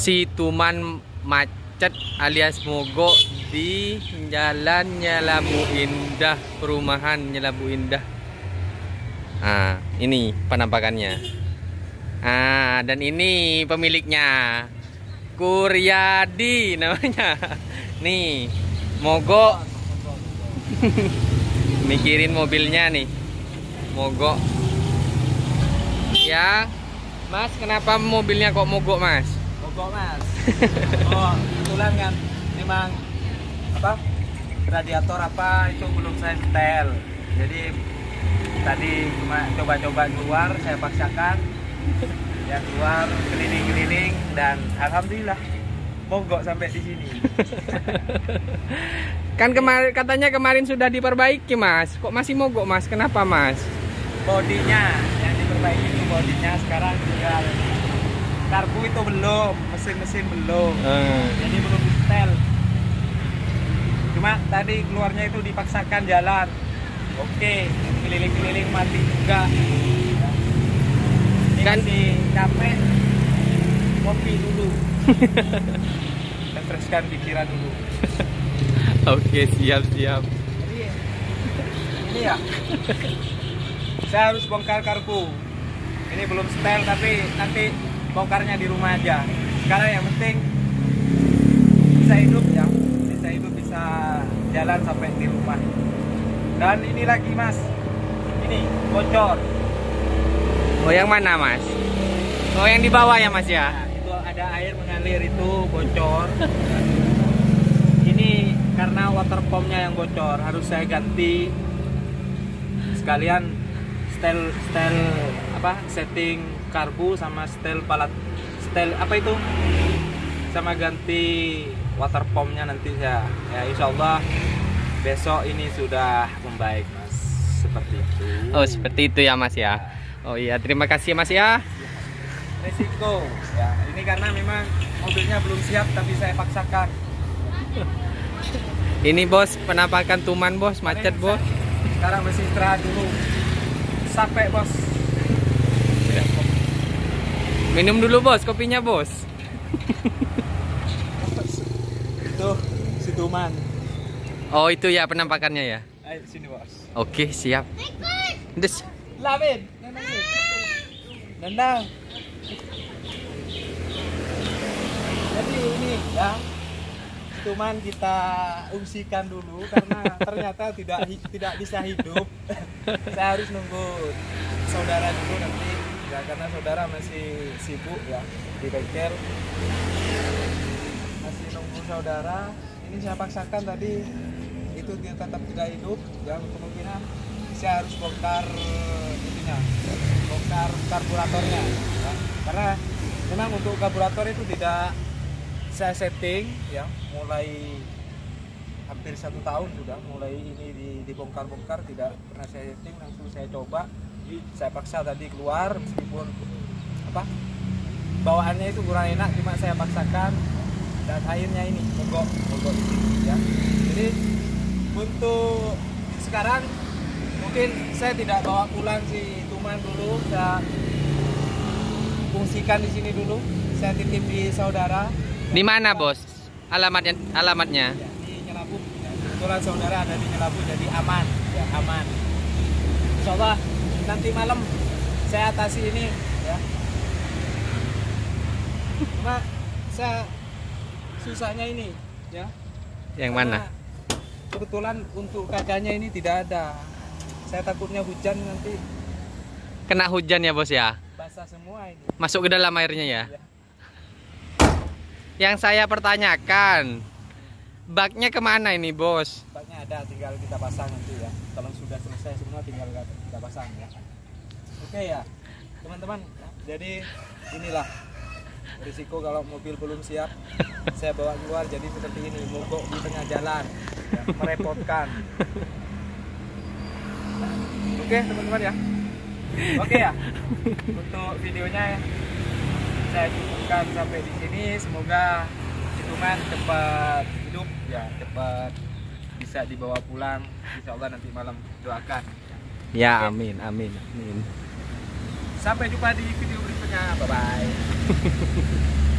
si Tuman macet alias mogok di Jalan Nyelabu Indah, perumahan Nyelabu Indah. Ah, ini penampakannya. Ah, dan ini pemiliknya. Kuryadi namanya. Nih, mogok. Mikirin mobilnya nih. Mogok. Ya. Mas, kenapa mobilnya kok mogok, Mas? Mas. oh kebetulan kan memang apa radiator apa itu belum saya setel. Jadi tadi cuma coba-coba keluar saya paksakan ya keluar keliling-keliling dan alhamdulillah mogok sampai di sini. Kan kemarin katanya kemarin sudah diperbaiki, Mas. Kok masih mogok, Mas? Kenapa, Mas? Bodinya yang diperbaiki itu bodinya sekarang tinggal karbu itu belum, mesin-mesin belum. Eh, jadi belum di setel cuma tadi keluarnya itu dipaksakan jalan. Oke keliling-keliling mati juga. Ini Kan- masih capek kopi dulu. Refreshkan pikiran dulu. Oke, siap, siap. jadi ini ya? Saya harus bongkar karbu. Ini belum setel tapi nanti bongkarnya di rumah aja. Sekarang yang penting bisa hidup ya. Bisa hidup bisa jalan sampai di rumah. Dan ini lagi mas. Ini bocor. Oh, yang mana, Mas? Oh, yang di bawah ya, Mas ya? Nah, itu ada air mengalir itu bocor. Ini karena water pumpnya yang bocor harus saya ganti. Sekalian setel setel apa setting karbu sama setel palat setel apa itu? Sama ganti water pumpnya nanti ya. Ya insya Allah besok ini sudah membaik mas. Seperti itu. Oh, seperti itu ya, Mas ya. Oh iya, terima kasih, Mas ya. resiko. Ya ini karena memang mobilnya belum siap tapi saya paksakan. Ini, Bos, penampakan Tuman, Bos. Macet, Bos. sekarang masih istirahat dulu. Sampai bos Minum dulu, Bos, kopinya, Bos. itu si Tuman Oh, itu ya penampakannya ya. ayo sini bos Oke, siap. Des. Lavin Nendang jadi ini ya si Tuman kita ungsikan dulu karena ternyata tidak tidak bisa hidup saya harus nunggu saudara dulu nanti ya karena saudara masih sibuk ya di bengkel masih nunggu saudara. Ini saya paksakan tadi itu dia tetap tidak hidup dan kemungkinan saya harus bongkar ininya bongkar karburatornya ya. karena memang untuk karburator itu tidak saya setting ya. Mulai hampir satu tahun sudah mulai ini di- dibongkar-bongkar tidak pernah saya setting langsung saya coba saya paksa tadi keluar meskipun apa bawaannya itu kurang enak cuma saya paksakan dan akhirnya ini mogok mogok di sini ya jadi untuk sekarang mungkin saya tidak bawa pulang si Tuman dulu saya fungsikan di sini dulu saya titip di saudara Di mana, Bos? Alamatnya alamatnya. ya, di Nyelabu kebetulan saudara ada di Nyelabu jadi aman ya aman Insya Allah nanti malam saya atasi ini ya cuma saya susahnya ini ya Yang Karena mana? kebetulan untuk kacanya ini tidak ada saya takutnya hujan nanti Kena hujan ya, Bos ya. basah semua ini Masuk ke dalam airnya ya. Ya. Yang saya pertanyakan, baknya ke mana ini, Bos? Baknya ada tinggal kita pasang nanti ya kalau sudah selesai semua tinggal kita pasang ya. Oke ya. Teman-teman jadi inilah risiko kalau mobil belum siap saya bawa keluar jadi seperti ini mogok di tengah jalan ya, merepotkan. Oke teman-teman ya. Oke ya. Untuk videonya saya cukupkan sampai di sini. Semoga hitungan cepat hidup ya cepat bisa dibawa pulang. Insya Allah nanti malam doakan. Ya, amin, amin, amin. sampai jumpa di video berikutnya. Bye bye